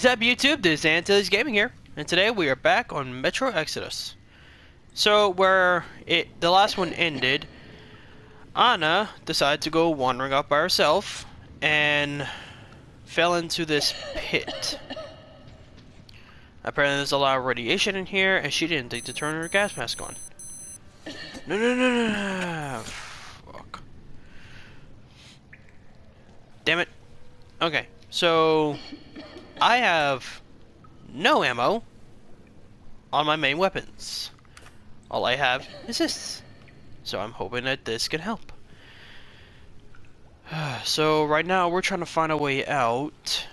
Is up YouTube? This is Antilles Gaming here, and today we are back on Metro Exodus. So, where it the last one ended, Anna decided to go wandering off by herself, and fell into this pit. Apparently there's a lot of radiation in here, and she didn't think to turn her gas mask on. No, no, no, no, no. Fuck. Damn it. Okay, so I have no ammo on my main weapons. All I have is this. So I'm hoping that this can help. So right now we're trying to find a way out.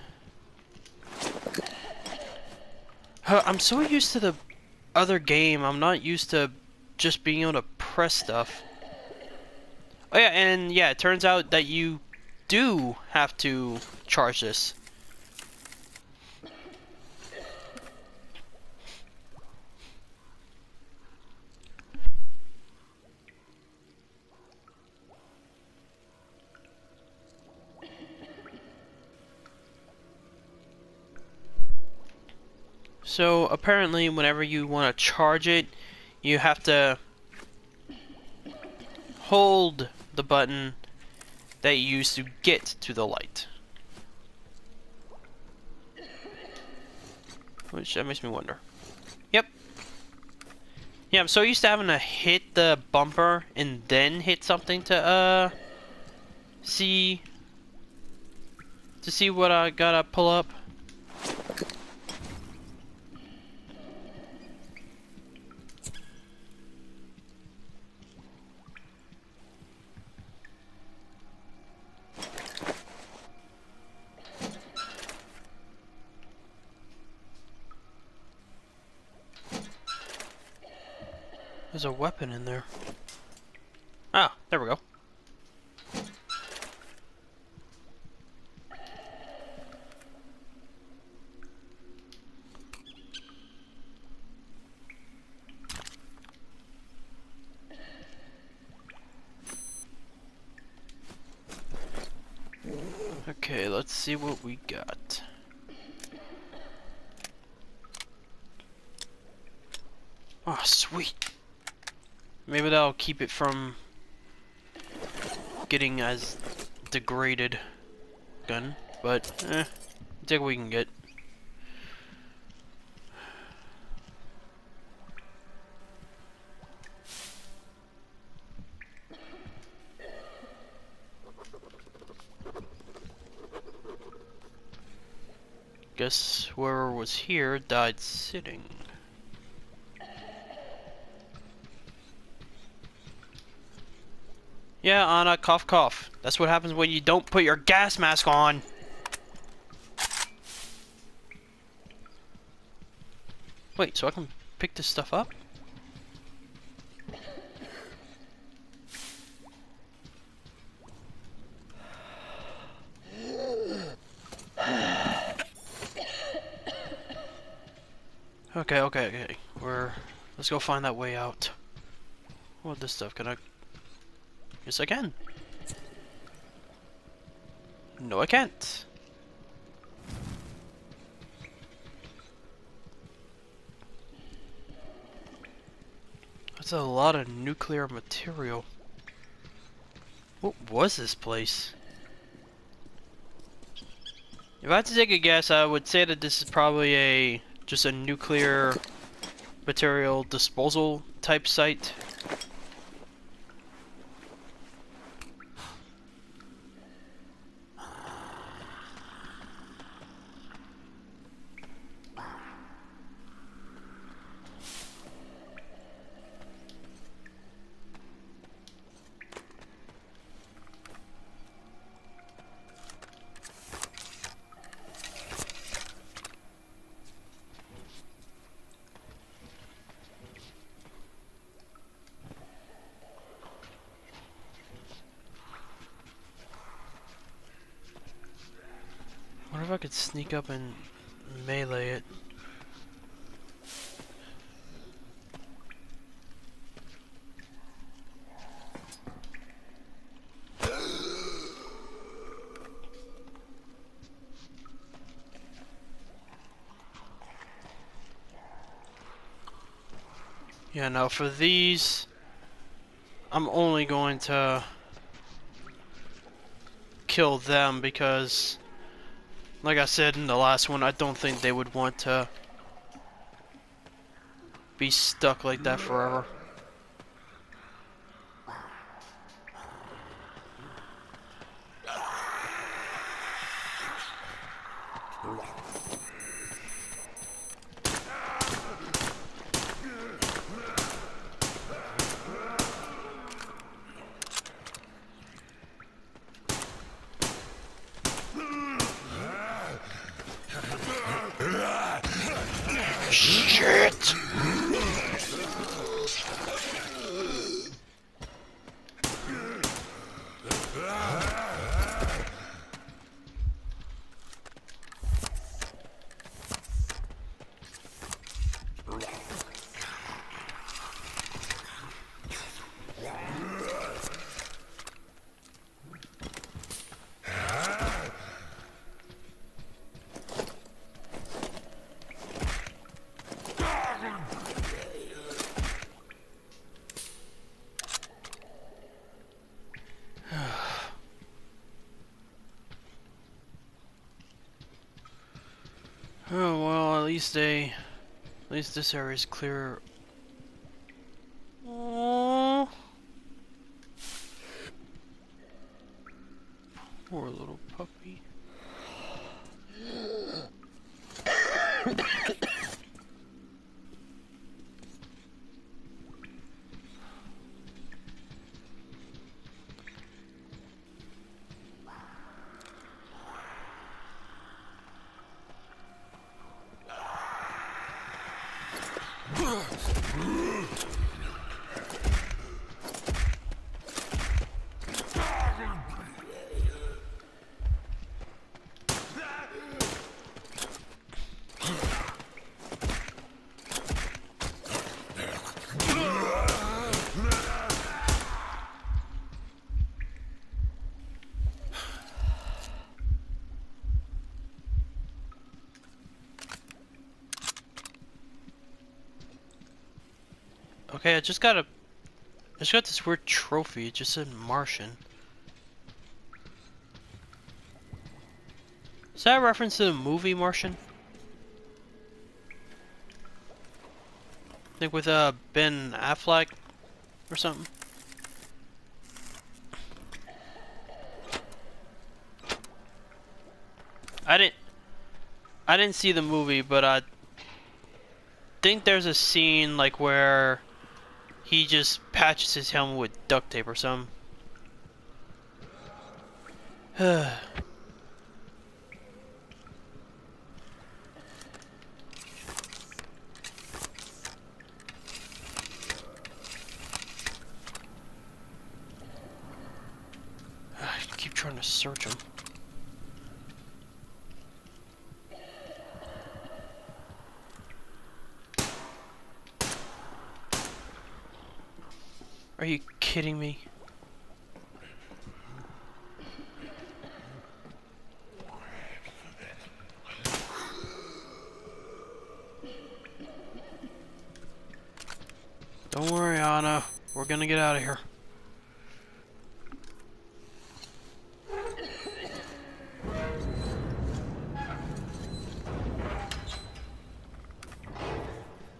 I'm so used to the other game, I'm not used to just being able to press stuff. Oh yeah, and yeah, it turns out that you do have to charge this. So apparently whenever you want to charge it, you have to hold the button that you use to get to the light. Which that makes me wonder. Yep. Yeah, I'm so used to having to hit the bumper and then hit something to uh see to see what I gotta pull up. There's a weapon in there. Ah, there we go. Okay, let's see what we got. Oh, sweet. Maybe that'll keep it from getting as degraded gun, but eh, take what we can get. Guess whoever was here died sitting. Yeah, Anna, cough cough. That's what happens when you don't put your gas mask on. Wait, so I can pick this stuff up? Okay, okay, okay. We're let's go find that way out. What this stuff? Can I Yes, I can. No, I can't. That's a lot of nuclear material. What was this place? If I had to take a guess, I would say that this is probably a just a nuclear material disposal type site. I could sneak up and melee it. Yeah, now for these, I'm only going to kill them because like I said in the last one, I don't think they would want to be stuck like that forever. Shit! Oh well, at least they, at least this area is clear. Aww. Poor little puppy. Okay, I just got a, I just got this weird trophy. It just said Martian. Is that a reference to the movie Martian? I think with uh Ben Affleck or something. I didn't I didn't see the movie, but I think there's a scene like where he just patches his helmet with duct tape or something. Keep trying to search him. Are you kidding me? Don't worry, Anna. We're gonna get out of here.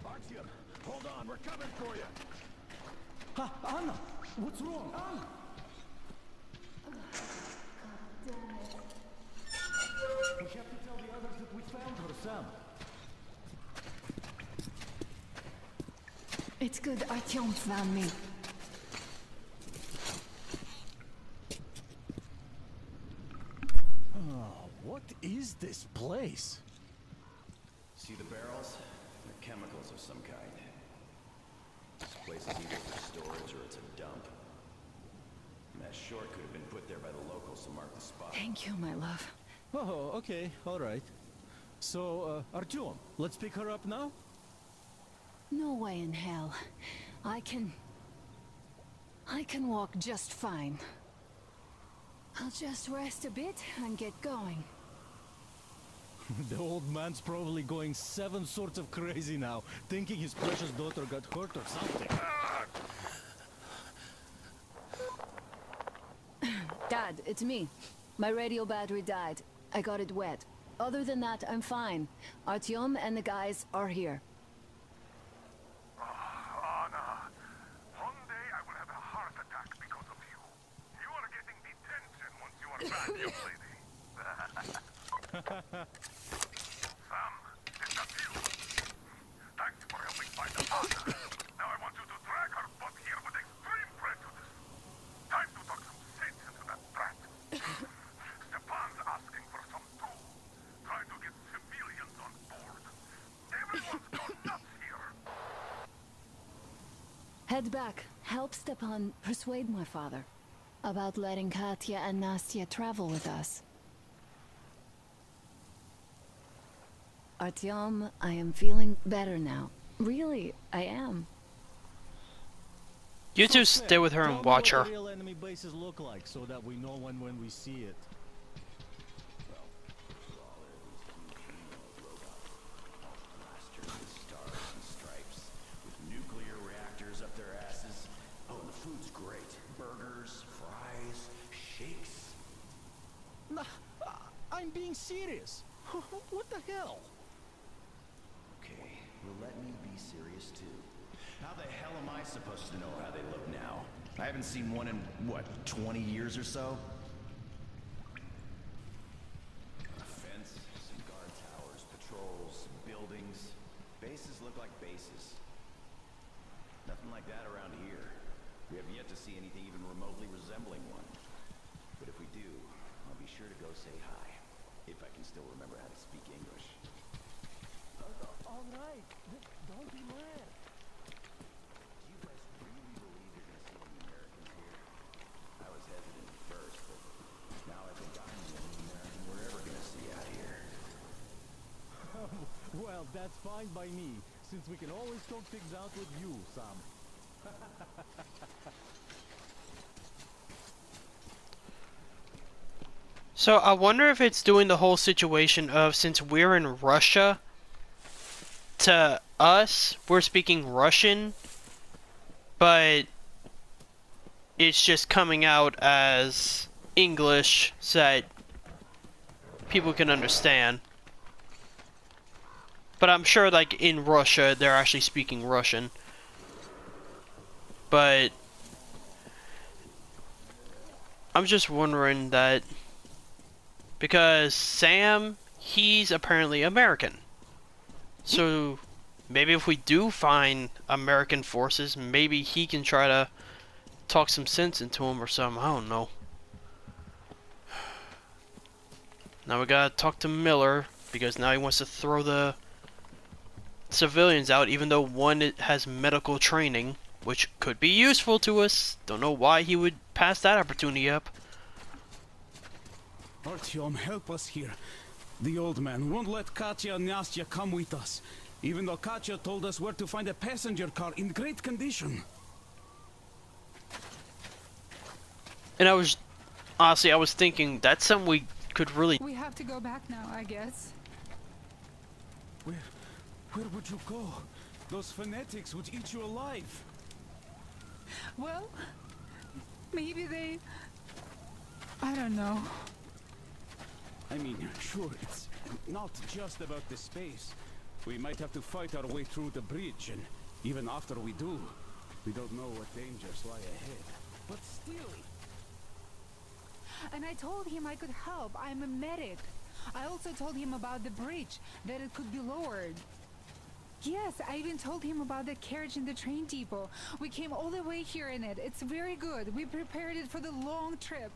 Artyom, hold on, we're coming for you. Ha, Anna, what's wrong? Anna. We have to tell the others that we found her, Sam. It's good Artyom found me. Oh, what is this place? See the barrels? They're chemicals of some kind. This place is either for storage or it's a dump. And that short could have been put there by the locals to mark the spot. Thank you, my love. Oh, okay, all right. So, uh, Artyom, let's pick her up now? No way in hell. I can... I can walk just fine. I'll just rest a bit and get going. the old man's probably going seven sorts of crazy now, thinking his precious daughter got hurt or something. Dad, it's me. My radio battery died. I got it wet. Other than that, I'm fine. Artyom and the guys are here. Anna, one day I will have a heart attack because of you. You are getting detention once you are back, young lady. Sam, is that you? Thanks for helping find Anna. Now I want you to drag her butt here with extreme prejudice. Time to talk some sense into that brat. Stepan's asking for some too. Try to get civilians on board. Everyone's gone nuts here. Head back. Help Stepan persuade my father about letting Katya and Nastya travel with us. Artyom, I am feeling better now. Really, I am. You two stay with her Tell and watch her. real enemy bases look like so that we know one when we see it. Blasters with stars and stripes, with nuclear reactors up their asses. Oh, and the food's great. Burgers, fries, shakes. Nah, I'm being serious. what the hell? Okay, well let me be serious too. How the hell am I supposed to know how they look now? I haven't seen one in, what, 20 years or so? A fence, some guard towers, patrols, buildings. Bases look like bases. Nothing like that around here. We have yet to see anything even remotely resembling one. But if we do, I'll be sure to go say hi. If I can still remember how to speak English. All right, don't be mad. Do you guys really believe you're gonna see any Americans here? I was hesitant at first, but now I think I'm the only American we're ever gonna see out here. Well, that's fine by me, since we can always talk things out with you, Sam. So I wonder if it's doing the whole situation of since we're in Russia, to us, we're speaking Russian, but it's just coming out as English so that people can understand. But I'm sure, like, in Russia, they're actually speaking Russian. But I'm just wondering that because Sam, he's apparently American. So maybe if we do find American forces, maybe he can try to talk some sense into him or something. I don't know. Now we gotta talk to Miller because now he wants to throw the civilians out, even though one has medical training, which could be useful to us. Don't know why he would pass that opportunity up. Artyom, help us here. The old man won't let Katya and Nastya come with us, even though Katya told us where to find a passenger car in great condition. And I was honestly, I was thinking that's something we could really. We have to go back now, I guess. Where, where would you go? Those fanatics would eat you alive. Well, maybe they. I don't know. I mean, sure, it's not just about the space. We might have to fight our way through the bridge, and even after we do, we don't know what dangers lie ahead. But still, And I told him I could help. I'm a medic. I also told him about the bridge, that it could be lowered. Yes, I even told him about the carriage in the train depot. We came all the way here in it. It's very good. We prepared it for the long trip.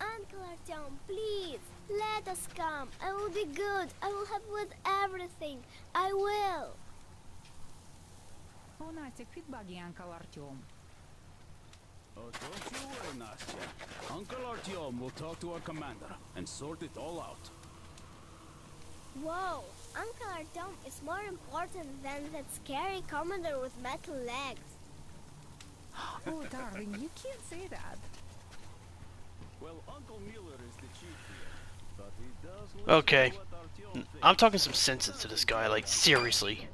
Uncle Artyom, please, let us come. I will be good. I will help with everything. I will. Oh, Nastya, quit bugging Uncle Artyom. Oh, don't you worry, Nastya. Uncle Artyom will talk to our commander and sort it all out. Whoa, Uncle Artyom is more important than that scary commander with metal legs. Oh, darling, you can't say that. Well, Uncle Miller is the chief here, but he does Okay. I'm talking some sense into this guy, like, seriously.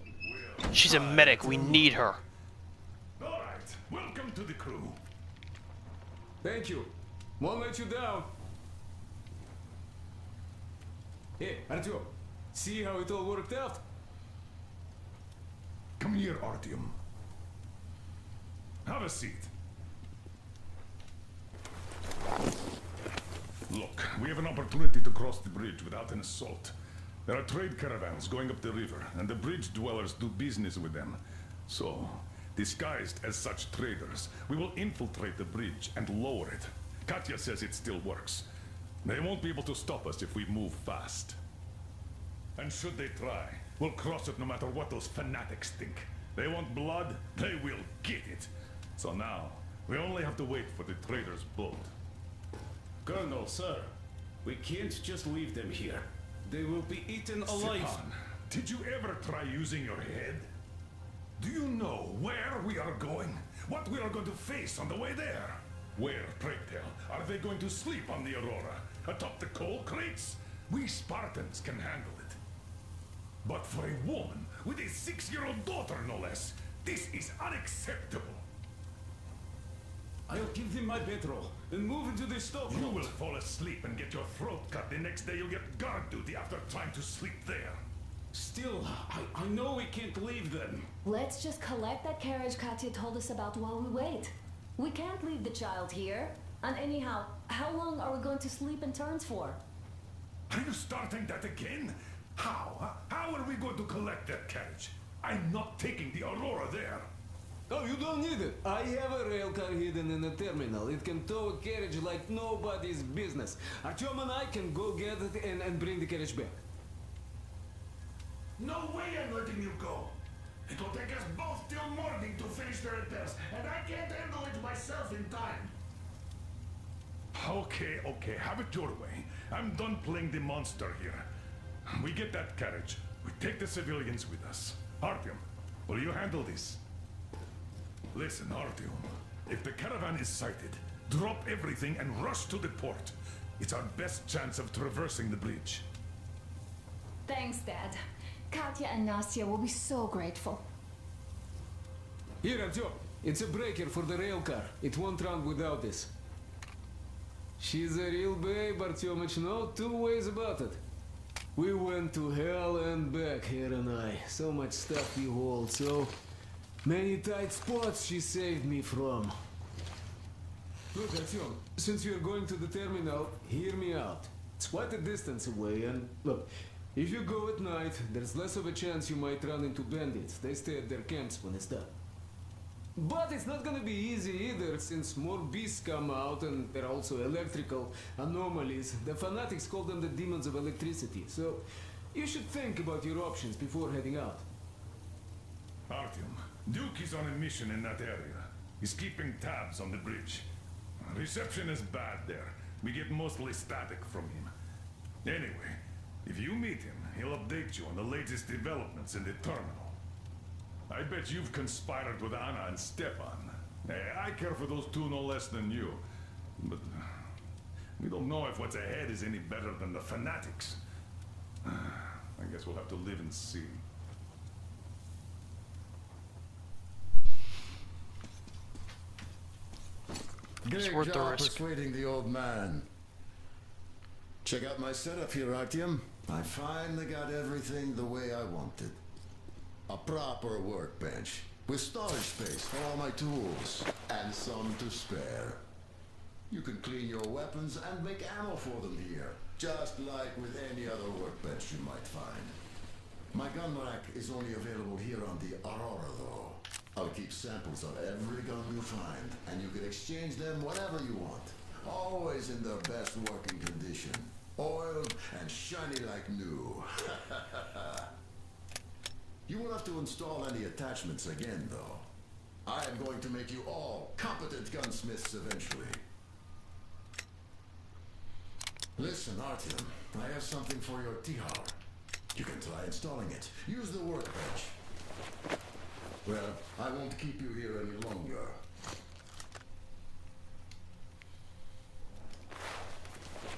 She's a medic, we need her. All right, welcome to the crew. Thank you. Won't let you down. Hey, Artyom, see how it all worked out? Come here, Artyom. Have a seat. Look, we have an opportunity to cross the bridge without an assault. There are trade caravans going up the river, and the bridge dwellers do business with them. So, disguised as such traders, we will infiltrate the bridge and lower it. Katya says it still works. They won't be able to stop us if we move fast. And should they try, we'll cross it no matter what those fanatics think. They want blood, they will get it. So now, we only have to wait for the traitor's boat. Colonel, sir, we can't just leave them here. They will be eaten alive. Stepan, did you ever try using your head? Do you know where we are going? What we are going to face on the way there? Where, pray tell, are they going to sleep on the Aurora? Atop the coal crates? We Spartans can handle it. But for a woman with a six-year-old daughter, no less, this is unacceptable. I'll give them my bedroll and move into the stove. You will fall asleep and get your throat cut. The next day you'll get guard duty after trying to sleep there. Still, I, I know we can't leave them. Let's just collect that carriage Katya told us about while we wait. We can't leave the child here. And anyhow, how long are we going to sleep in turns for? Are you starting that again? How? huh? How are we going to collect that carriage? I'm not taking the Aurora there. Oh, you don't need it. I have a rail car hidden in the terminal. It can tow a carriage like nobody's business. Artyom and I can go get it and, and bring the carriage back. No way I'm letting you go. It will take us both till morning to finish the repairs, and I can't handle it myself in time. Okay, okay, have it your way. I'm done playing the monster here. We get that carriage. We take the civilians with us. Artyom, will you handle this? Listen, Artyom. If the caravan is sighted, drop everything and rush to the port. It's our best chance of traversing the bridge. Thanks, Dad. Katya and Nastya will be so grateful. Here, Artyom. It's a breaker for the rail car. It won't run without this. She's a real babe, Artyomich. No two ways about it. We went to hell and back, her and I. So much stuff you hold, so many tight spots she saved me from. Look, Artyom, since you're going to the terminal, hear me out. It's quite a distance away, and look, if you go at night, there's less of a chance you might run into bandits. They stay at their camps when it's done. But it's not gonna be easy either, since more beasts come out and there are also electrical anomalies. The fanatics call them the demons of electricity, so you should think about your options before heading out. Artyom, Duke is on a mission in that area. He's keeping tabs on the bridge. Reception is bad there. We get mostly static from him. Anyway, if you meet him, he'll update you on the latest developments in the terminal. I bet you've conspired with Anna and Stepan. Hey, I care for those two no less than you. But we don't know if what's ahead is any better than the fanatics. I guess we'll have to live and see. It's Great worth the job risk. persuading the old man. Check out my setup here, Artyom. I finally got everything the way I wanted. A proper workbench with storage space for all my tools and some to spare. You can clean your weapons and make ammo for them here, just like with any other workbench you might find. My gun rack is only available here on the Aurora, though. I'll keep samples of every gun you find, and you can exchange them whenever you want. Always in their best working condition. Oiled and shiny like new. you won't have to install any attachments again, though. I am going to make you all competent gunsmiths eventually. Listen, Artyom, I have something for your Tikhar. You can try installing it. Use the workbench. Well, I won't keep you here any longer.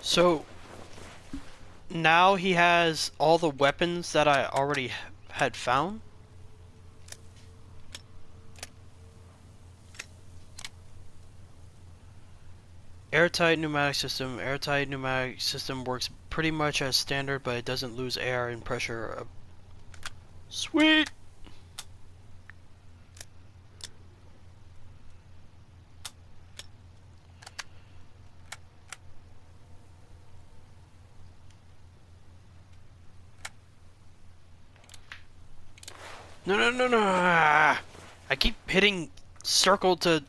So, now he has all the weapons that I already had found. Airtight pneumatic system. Airtight pneumatic system works pretty much as standard, but it doesn't lose air and pressure. Sweet! No, no, no, no! I keep hitting circle to.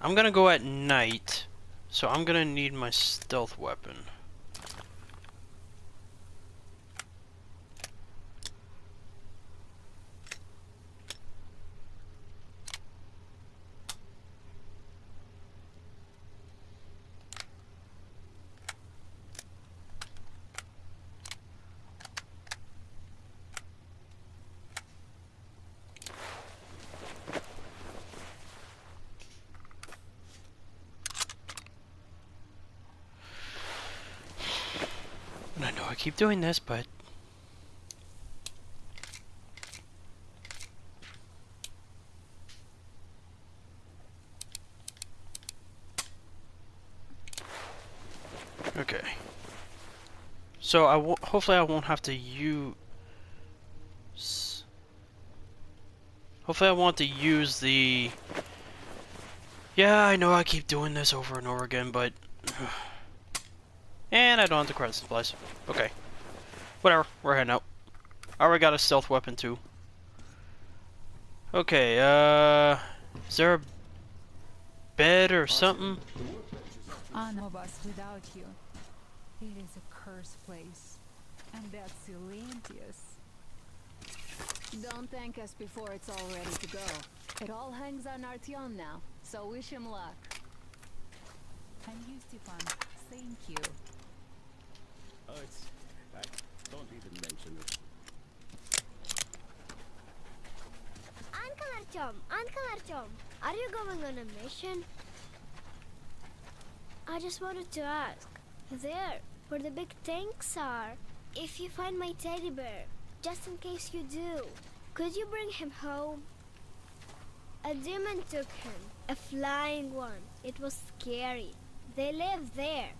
I'm gonna go at night, so I'm gonna need my stealth weapon. Keep doing this, but okay. So I w hopefully I won't have to use. Hopefully I want to use the. Yeah, I know I keep doing this over and over again, but. And I don't have the credit supplies. Okay. Whatever, we're heading out. I already got a stealth weapon too. Okay, uh... Is there a bed or something? None of us without you. It is a cursed place. And that's Atlantis. Don't thank us before it's all ready to go. It all hangs on Artyom now, so wish him luck. And you, Stepan, thank you. Oh, it's... Don't even mention it. Uncle Artyom, Uncle Artyom, are you going on a mission? I just wanted to ask. There, where the big tanks are, if you find my teddy bear, just in case you do, could you bring him home? A demon took him, a flying one. It was scary. They live there.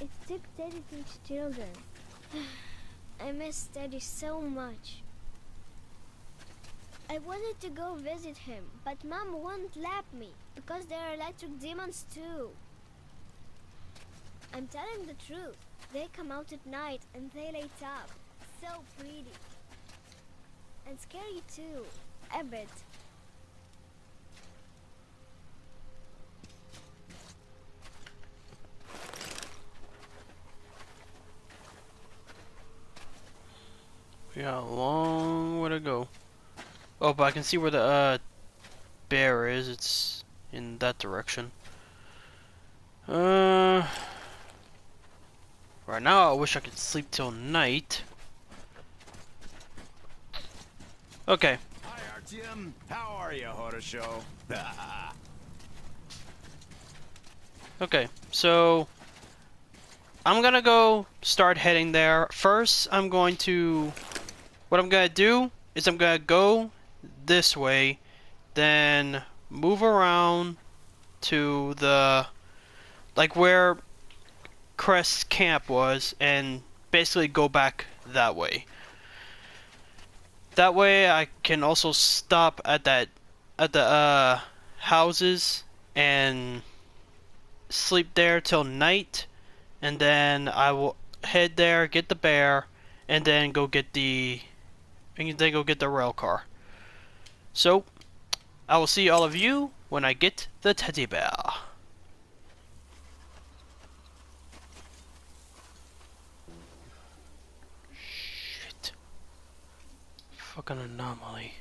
It took his children. I miss Teddy so much. I wanted to go visit him, but Mom won't let me because there are electric demons too. I'm telling the truth. They come out at night and they light up. So pretty. And scary too. A bit. We got a long way to go. Oh, but I can see where the uh, bear is. It's in that direction. Uh, right now I wish I could sleep till night. Okay, Hi, Artyom. How are you, Horosho? okay. So I'm gonna go start heading there. First, I'm going to. What I'm gonna do is I'm gonna go this way, then move around to the like where Crest's camp was, and basically go back that way. That way, I can also stop at that at the uh, houses and sleep there till night, and then I will head there, get the bear, and then go get the and then go get the rail car. So, I will see all of you when I get the teddy bear. Shit. Fucking anomaly.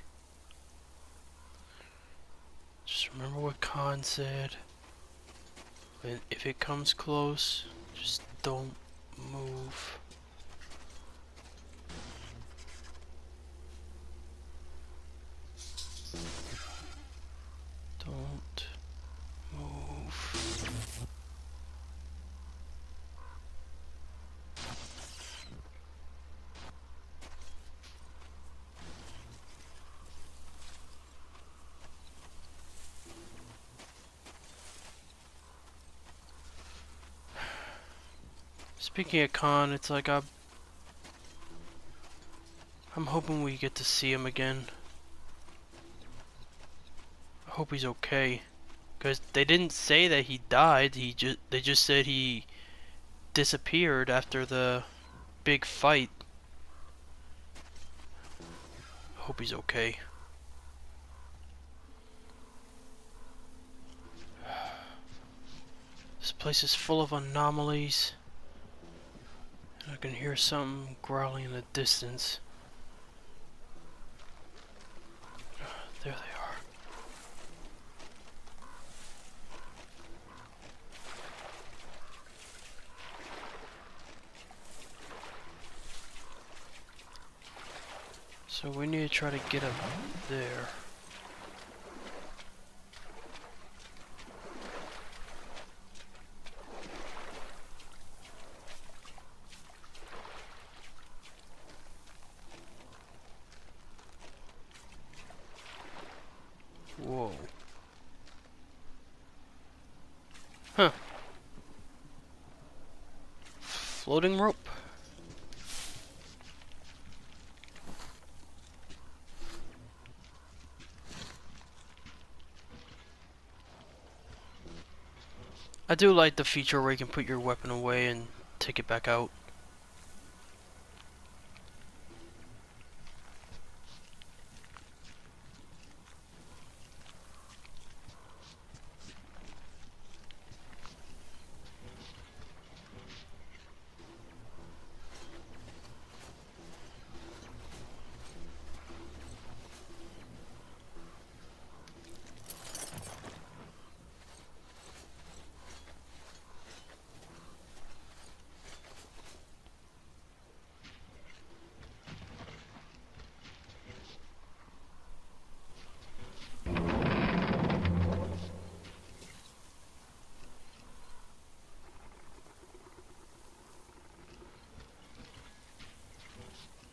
Just remember what Khan said. If it comes close, just don't move. Speaking of Khan, it's like I'm, I'm hoping we get to see him again. I hope he's okay, because they didn't say that he died. He just they just said he disappeared after the big fight. Hope he's okay. This place is full of anomalies. I can hear something growling in the distance. There they are. So we need to try to get up there. Whoa. Huh. Floating rope. I do like the feature where you can put your weapon away and take it back out.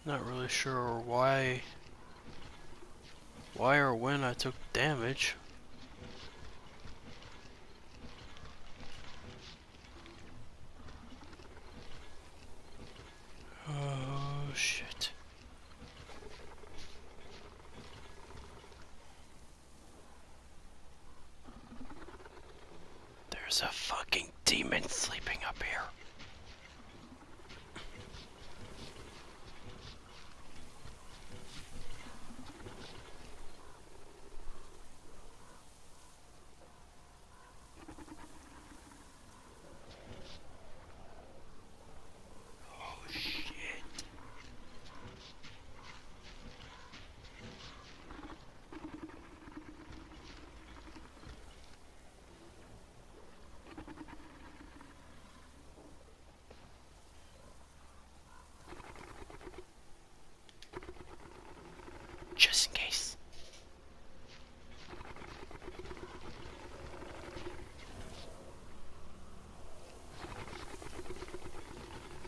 Not really sure why why or when I took damage. Oh shit. There's a fucking demon sleeping up here. Oh shit. Just in case.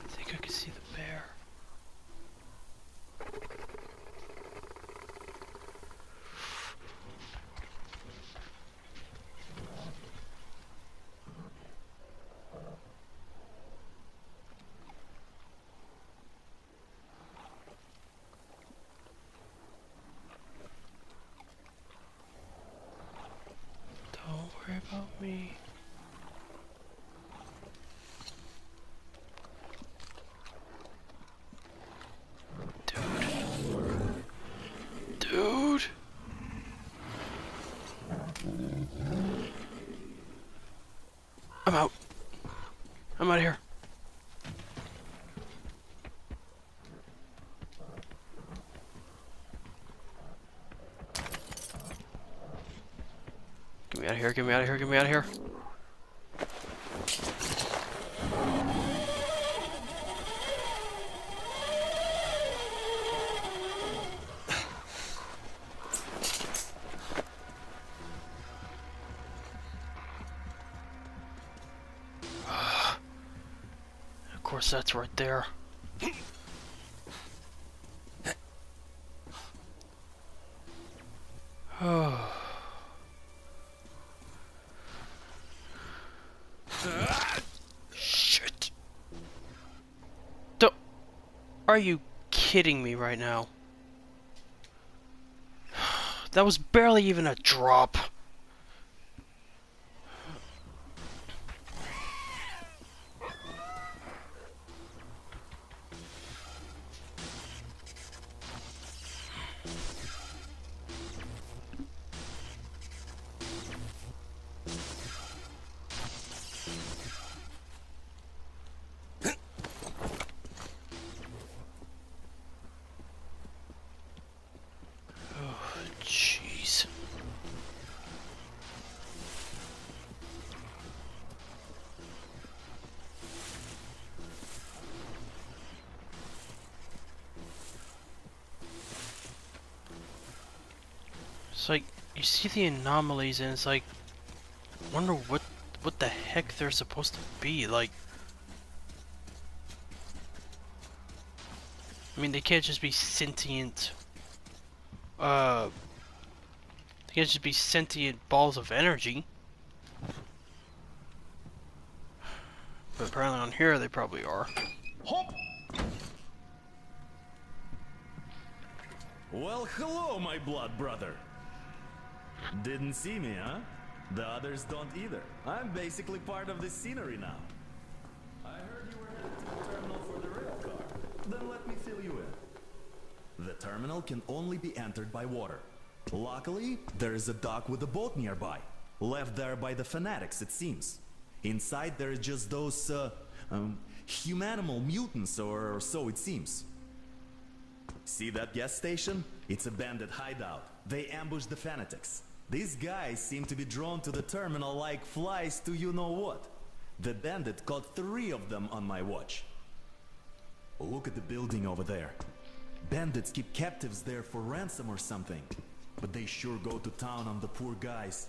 I think I can see the bear. Don't worry about me. Dude. Dude. I'm out. I'm out of here. Get me out of here, get me out of here, get me out of here. Of course, that's right there. Oh. Shit. Are you kidding me right now? That was barely even a drop. It's like you see the anomalies and it's like wonder what what the heck they're supposed to be like I mean they can't just be sentient uh they can't just be sentient balls of energy. But apparently on here they probably are. Well, hello, my blood brother. Didn't see me, huh? The others don't either. I'm basically part of the scenery now. I heard you were headed to the terminal for the rail car. Then let me fill you in. The terminal can only be entered by water. Luckily, there is a dock with a boat nearby. Left there by the fanatics, it seems. Inside there are just those, uh, um, humanimal mutants, or so it seems. See that gas station? It's a bandit hideout. They ambush the fanatics. These guys seem to be drawn to the terminal like flies to you know what. The bandit caught three of them on my watch. Look at the building over there. Bandits keep captives there for ransom or something. But they sure go to town on the poor guys.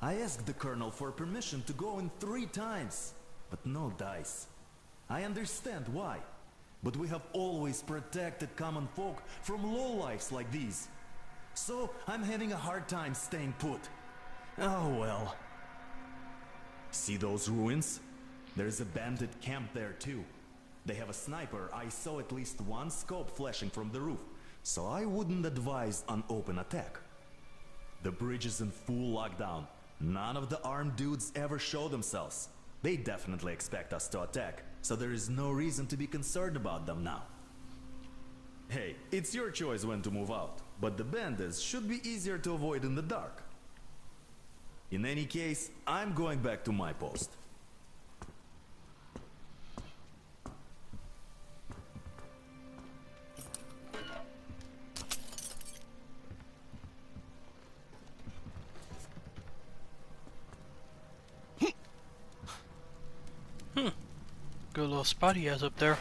I asked the colonel for permission to go in three times, but no dice. I understand why, but we have always protected common folk from lowlifes like these. So I'm having a hard time staying put. Oh well. See those ruins? There's a bandit camp there too. They have a sniper. I saw at least one scope flashing from the roof, so I wouldn't advise an open attack. The bridge is in full lockdown. None of the armed dudes ever show themselves. They definitely expect us to attack, so there is no reason to be concerned about them now. Hey, it's your choice when to move out, but the bandits should be easier to avoid in the dark. In any case, I'm going back to my post. Hmm. Good little spot he has up there.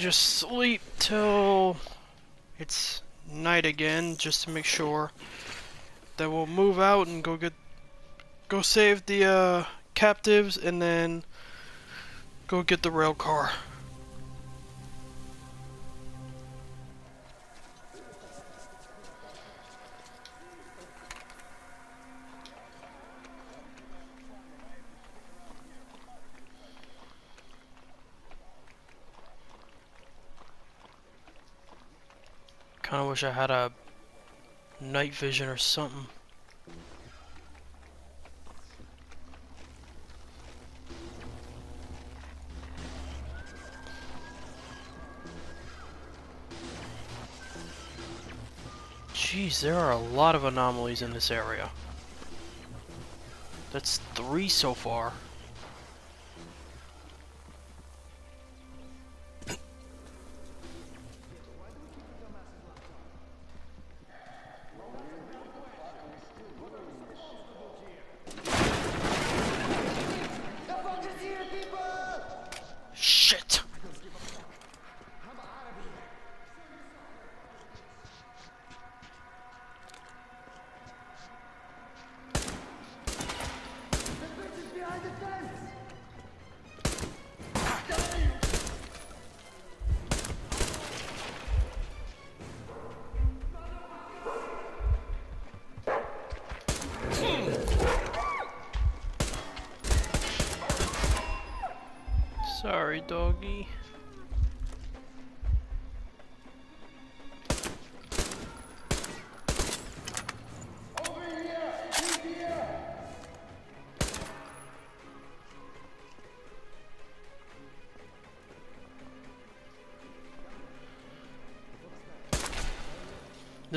Just sleep till it's night again, just to make sure that we'll move out and go get, go save the uh, captives, and then go get the rail car. Kinda wish I had a night vision or something. Jeez, there are a lot of anomalies in this area. That's three so far.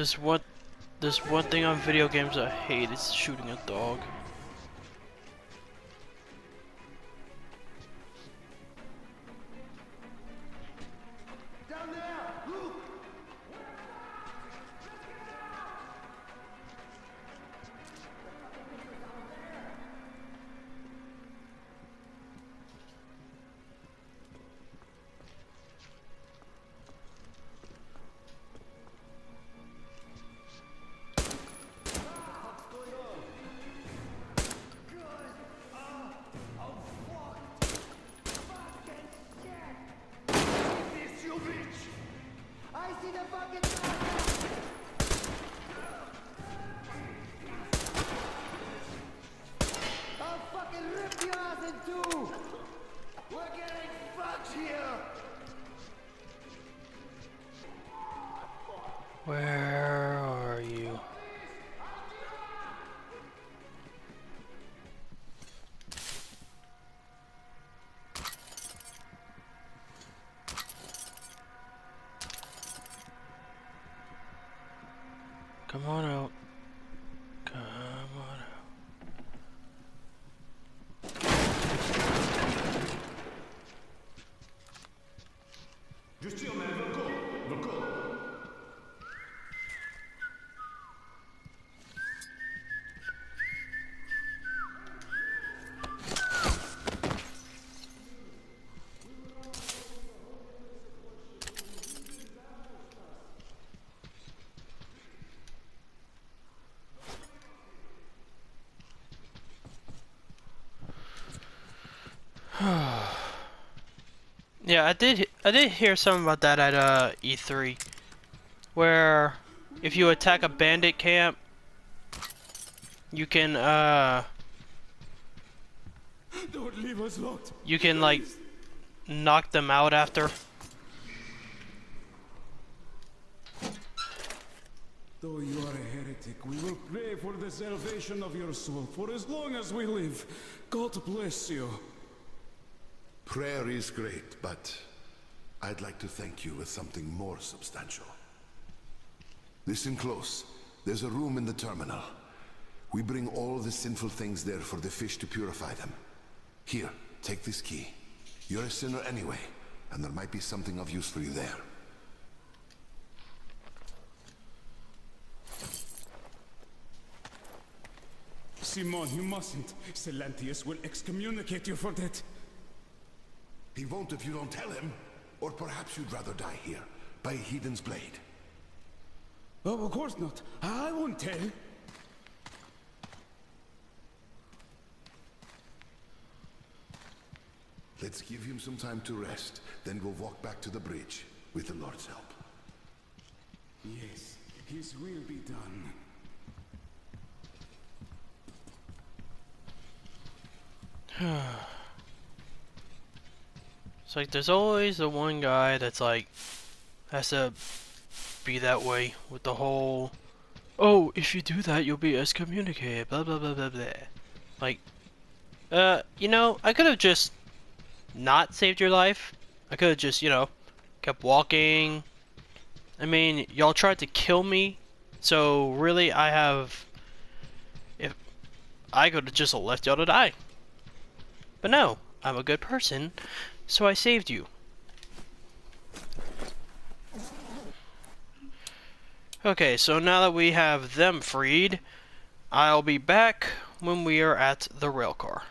This one, this one thing on video games I hate is shooting a dog. Yeah, I did. I did hear something about that at uh, E3, where if you attack a bandit camp, you can uh, Don't leave us locked. you can like knock them out after. Though you are a heretic, we will pray for the salvation of your soul for as long as we live. God bless you. Prayer is great, but I'd like to thank you with something more substantial. Listen close. There's a room in the terminal. We bring all the sinful things there for the fish to purify them. Here, take this key. You're a sinner anyway, and there might be something of use for you there. Simon, you mustn't. Silantius will excommunicate you for that. He won't if you don't tell him. Or perhaps you'd rather die here, by a heathen's blade. Oh, of course not. I won't tell. Let's give him some time to rest, then we'll walk back to the bridge, with the Lord's help. Yes, his will be done. Ah. It's like there's always the one guy that's like has to be that way with the whole oh if you do that you'll be excommunicated blah blah blah blah blah. Like uh you know I could have just not saved your life. I could have just you know kept walking. I mean y'all tried to kill me so really I have if I could have just left y'all to die. But no I'm a good person so I saved you. Okay, so now that we have them freed, I'll be back when we are at the rail car.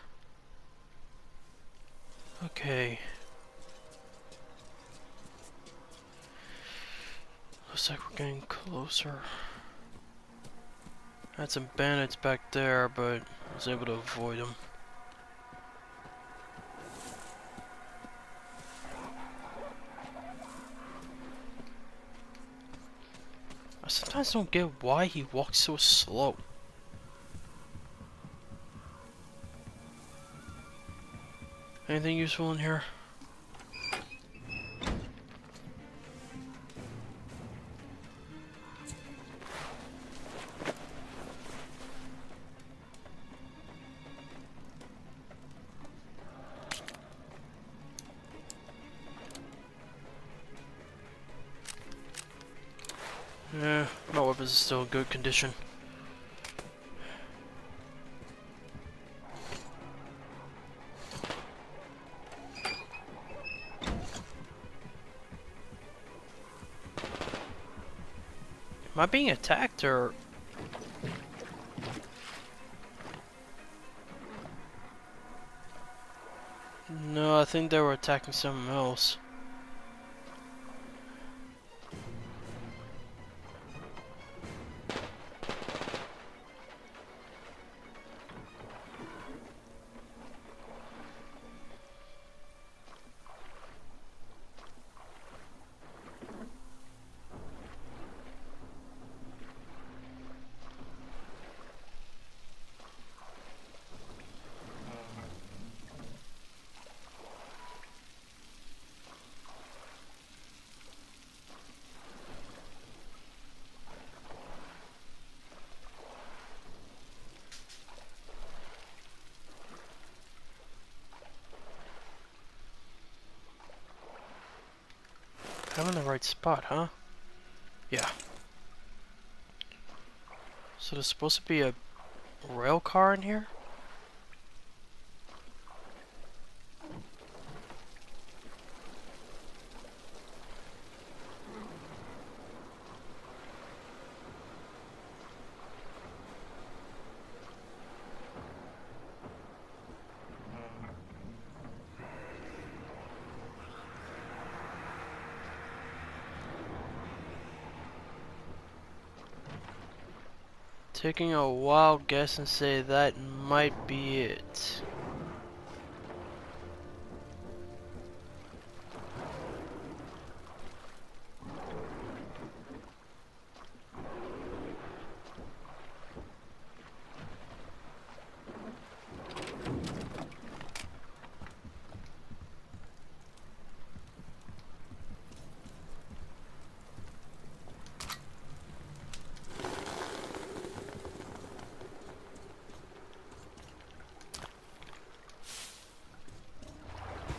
Okay. Looks like we're getting closer. Had some bandits back there, but I was able to avoid them. sometimes don't get why he walks so slow. Anything useful in here? Good condition. Am I being attacked or? No, I think they were attacking something else. Right spot, huh? Yeah. So there's supposed to be a rail car in here? Taking a wild guess and say that might be it.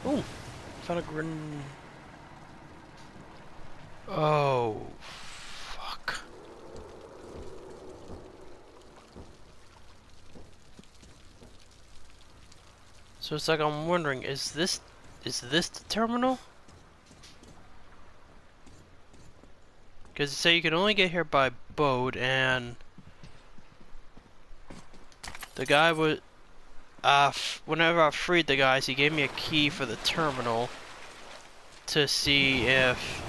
Ooh, found a grin... Oh, fuck. So it's like I'm wondering, is this is this the terminal? Because it say you can only get here by boat, and the guy would uh, whenever I freed the guys, he gave me a key for the terminal to see if.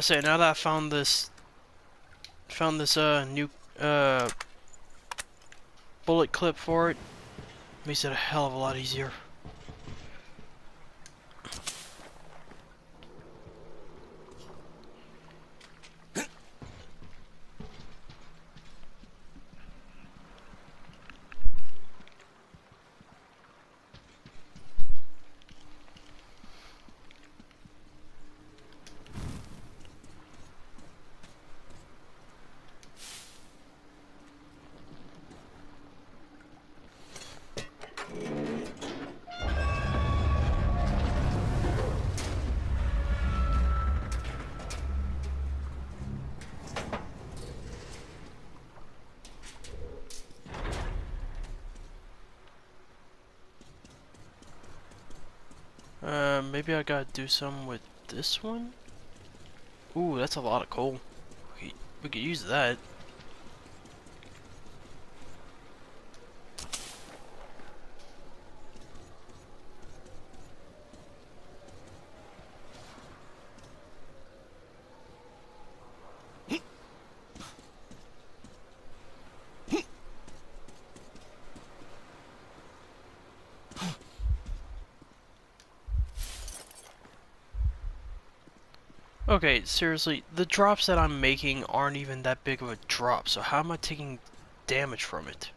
Gotta say, now that I found this, found this uh new uh bullet clip for it, makes it a hell of a lot easier. Uh, maybe I gotta do some with this one? Ooh, that's a lot of coal. We, we could use that. Okay, seriously, the drops that I'm making aren't even that big of a drop, so how am I taking damage from it?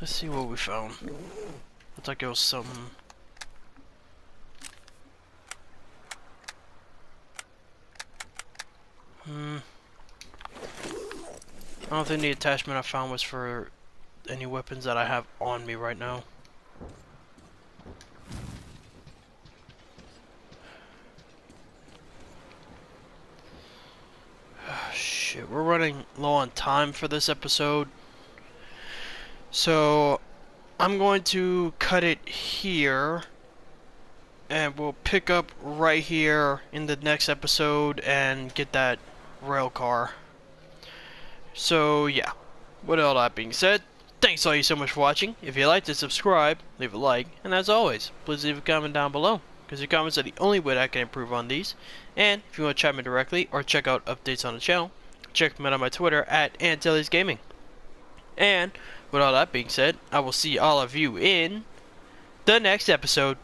Let's see what we found. Looks like it was something. Hmm. I don't think the attachment I found was for any weapons that I have on me right now. Shit, we're running low on time for this episode. So I'm going to cut it here and we'll pick up right here in the next episode and get that rail car. So yeah, with all that being said, thanks all you so much for watching. If you liked it, subscribe, leave a like, and as always, please leave a comment down below because your comments are the only way that I can improve on these. And if you want to chat me directly or check out updates on the channel, check me out on my Twitter at Antilles Gaming. And with all that being said, I will see all of you in the next episode.